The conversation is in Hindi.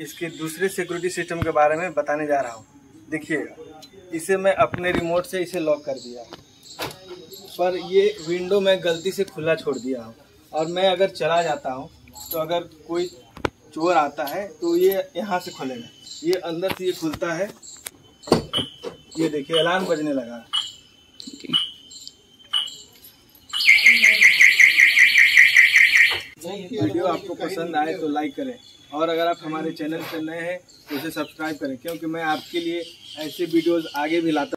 इसके दूसरे सिक्योरिटी सिस्टम के बारे में बताने जा रहा हूँ। देखिएगा, इसे मैं अपने रिमोट से इसे लॉक कर दिया। पर ये विंडो मैं गलती से खुला छोड़ दिया हूँ। और मैं अगर चला जाता हूँ तो अगर कोई चोर आता है तो ये यहाँ से खुलेगा। ये अंदर से ये खुलता है। ये देखिए अलार्म बजने लगा। वीडियो आपको पसंद आए तो लाइक करें। और अगर आप हमारे चैनल पर नए हैं तो उसे सब्सक्राइब करें क्योंकि मैं आपके लिए ऐसे वीडियोज़ आगे भी लाता